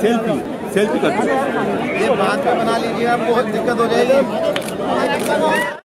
Selfie selfie कर ये बात में बना लीजिए आप बहुत दिक्कत हो जाएगी।